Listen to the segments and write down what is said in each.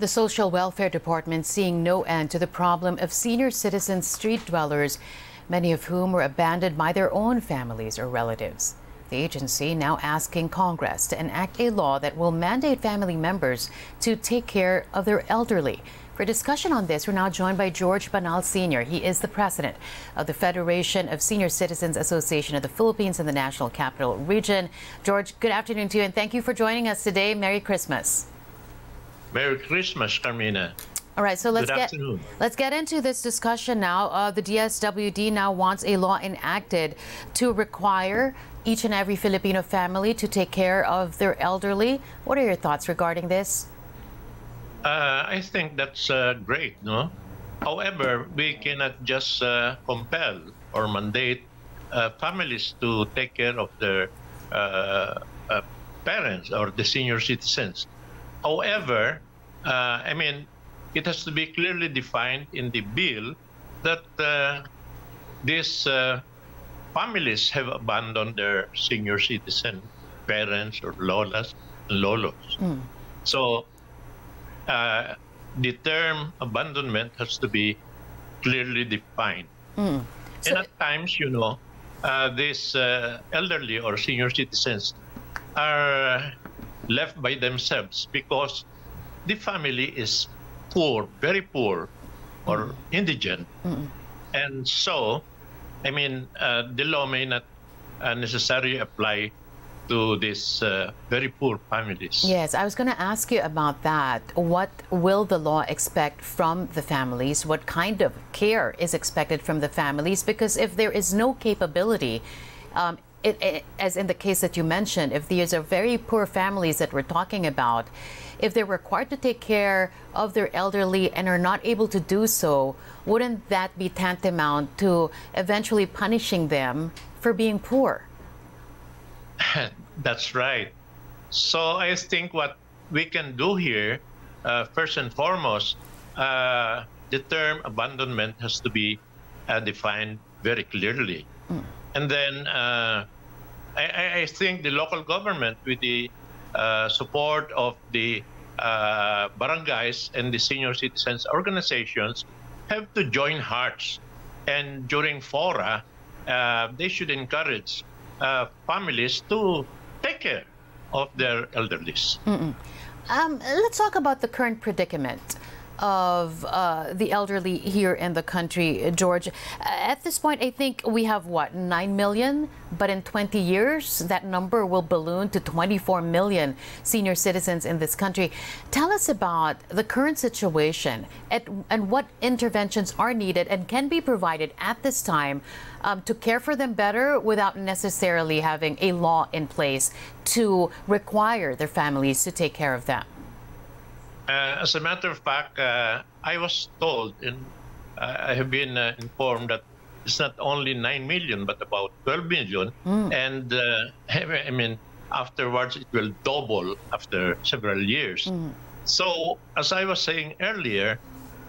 The Social Welfare Department seeing no end to the problem of senior citizen street dwellers, many of whom were abandoned by their own families or relatives. The agency now asking Congress to enact a law that will mandate family members to take care of their elderly. For discussion on this, we're now joined by George Banal Sr. He is the president of the Federation of Senior Citizens Association of the Philippines and the National Capital Region. George, good afternoon to you and thank you for joining us today. Merry Christmas. Merry Christmas, Karmina. All right, so let's Good get afternoon. let's get into this discussion now. Uh, the DSWD now wants a law enacted to require each and every Filipino family to take care of their elderly. What are your thoughts regarding this? Uh, I think that's uh, great, no? However, we cannot just uh, compel or mandate uh, families to take care of their uh, uh, parents or the senior citizens. However, uh, I mean, it has to be clearly defined in the bill that uh, these uh, families have abandoned their senior citizen parents or lolas and lolos. So uh, the term abandonment has to be clearly defined. So- and at times, you know, uh, these uh, elderly or senior citizens are left by themselves because the family is poor, very poor, or indigent. And so, I mean, uh, the law may not uh, necessarily apply to these uh, very poor families. Yes, I was going to ask you about that. What will the law expect from the families? What kind of care is expected from the families? Because if there is no capability, um, it, it- as in the case that you mentioned, if these are very poor families that we're talking about, if they're required to take care of their elderly and are not able to do so, wouldn't that be tantamount to eventually punishing them for being poor? That's right. So I think what we can do here, uh, first and foremost, uh, the term abandonment has to be uh, defined very clearly. And then uh, I, I- think the local government, with the uh, support of the uh, barangays and the senior citizens organizations, have to join hearts. And during fora, uh, they should encourage uh, families to take care of their elderlies. Um, let's talk about the current predicament of uh, the elderly here in the country, George. Uh, At this point, I think we have what, 9 million? But in 20 years, that number will balloon to 24 million senior citizens in this country. Tell us about the current situation at, and what interventions are needed and can be provided at this time um, to care for them better without necessarily having a law in place to require their families to take care of them. Uh, as a matter of fact, uh, I was told, and uh, I have been uh, informed that it's not only 9 million, but about 12 million. And uh, I mean, afterwards, it will double after several years. So, as I was saying earlier,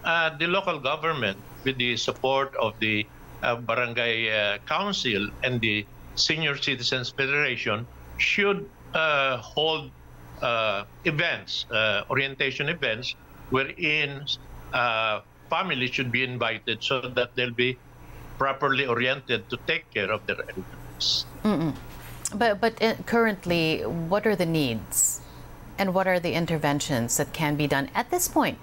uh, the local government, with the support of the uh, Barangay uh, Council and the Senior Citizens Federation, should uh, hold events, uh, orientation events, wherein uh, families should be invited so that they'll be properly oriented to take care of their elders. But but uh, currently, what are the needs, and what are the interventions that can be done at this point?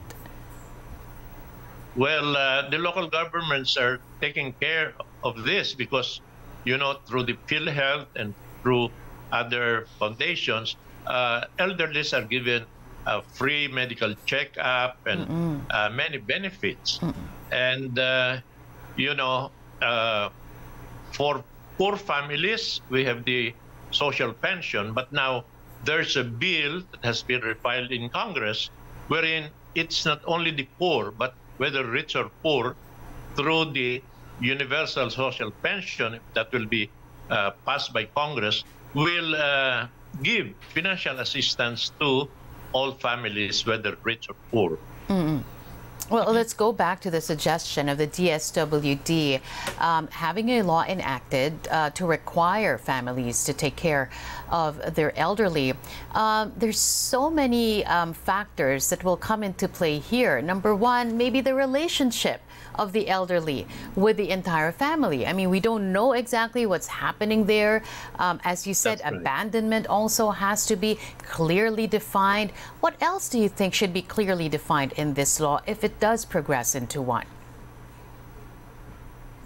Well, uh, the local governments are taking care of this because, you know, through the PhilHealth and through other foundations, uh, elderlies are given a free medical checkup and uh, many benefits. And, uh, you know, uh, for poor families, we have the social pension, but now there's a bill that has been refiled in Congress wherein it's not only the poor, but whether rich or poor, through the universal social pension that will be uh, passed by Congress, will uh, give financial assistance to all families, whether rich or poor. Well, let's go back to the suggestion of the DSWD um, having a law enacted uh, to require families to take care of their elderly. Um, there's so many um, factors that will come into play here. Number one, maybe the relationship of the elderly with the entire family. I mean, we don't know exactly what's happening there. Um, as you said, right. abandonment also has to be clearly defined. What else do you think should be clearly defined in this law if it does progress into one?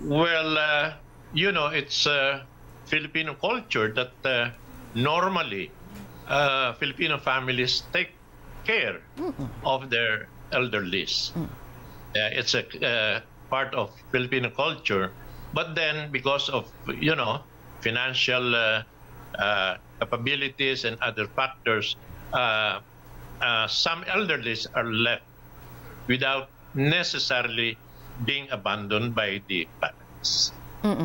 Well, uh, you know, it's uh, Filipino culture that uh, normally uh, Filipino families take care of their elderlies. Uh, it's a uh, part of Filipino culture. But then, because of, you know, financial uh, uh, capabilities and other factors, uh, uh, some elderlies are left without necessarily being abandoned by the parents.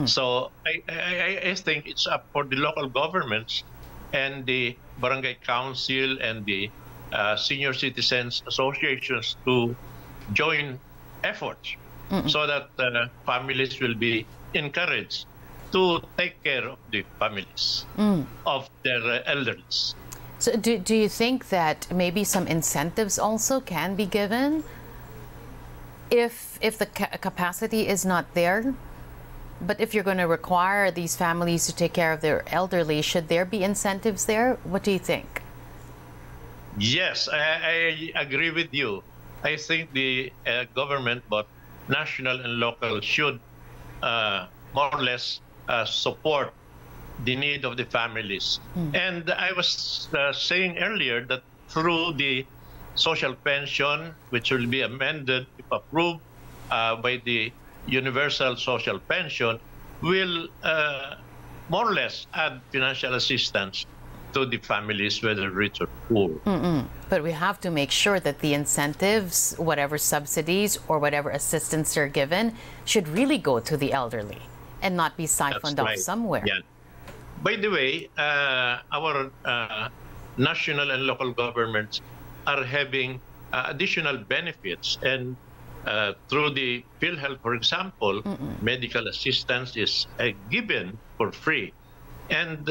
So I, I, I- I think it's up for the local governments and the barangay council and the uh, senior citizens associations to join efforts so that uh, families will be encouraged to take care of the families of their uh. So, do, do you think that maybe some incentives also can be given if if the ca- capacity is not there? But if you're going to require these families to take care of their elderly, should there be incentives there? What do you think? Yes, I, I agree with you. I think the uh, government, both national and local, should uh, more or less uh, support the need of the families. And I was uh, saying earlier that through the social pension, which will be amended if approved uh, by the universal social pension, will uh, more or less add financial assistance to the families, whether rich or poor. But we have to make sure that the incentives, whatever subsidies or whatever assistance they're given, should really go to the elderly and not be siphoned off somewhere. Yeah. By the way, uh, our uh, national and local governments are having uh, additional benefits, and uh, through the PhilHealth, for example, medical assistance is uh, given for free, and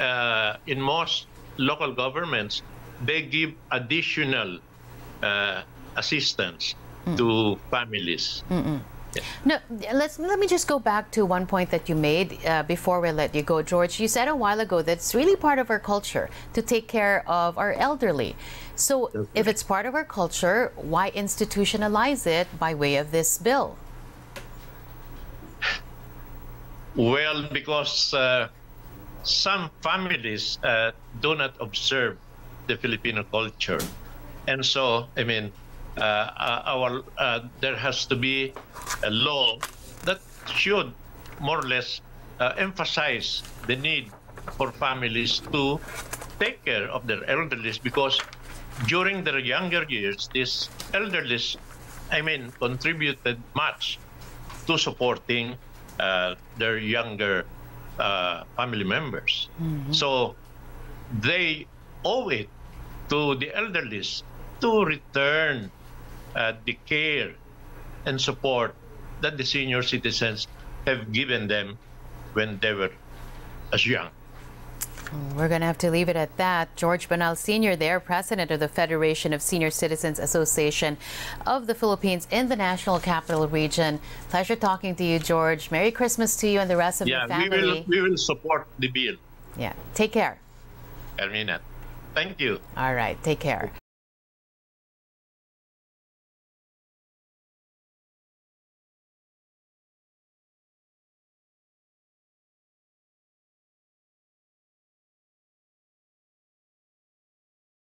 uh, in most local governments, they give additional uh, assistance to families. No, let's let me just go back to one point that you made uh, before we let you go, George. You said a while ago that it's really part of our culture to take care of our elderly. So, if it's part of our culture, why institutionalize it by way of this bill? Well, because uh, some families uh, do not observe the Filipino culture, and so I mean, uh, uh, our uh, there has to be a law that should more or less uh, emphasize the need for families to take care of their elderly because during their younger years, these elderly, I mean, contributed much to supporting uh, their younger uh, family members. So they owe it to the elderly to return uh, the care and support that the senior citizens have given them when they were as young. We're going to have to leave it at that. George Banal Sr., there, president of the Federation of Senior Citizens Association of the Philippines in the National Capital Region. Pleasure talking to you, George. Merry Christmas to you and the rest of Yeah, your we family. will we will support the bill, Yeah, take care. Ermina. Thank you. All right, take care.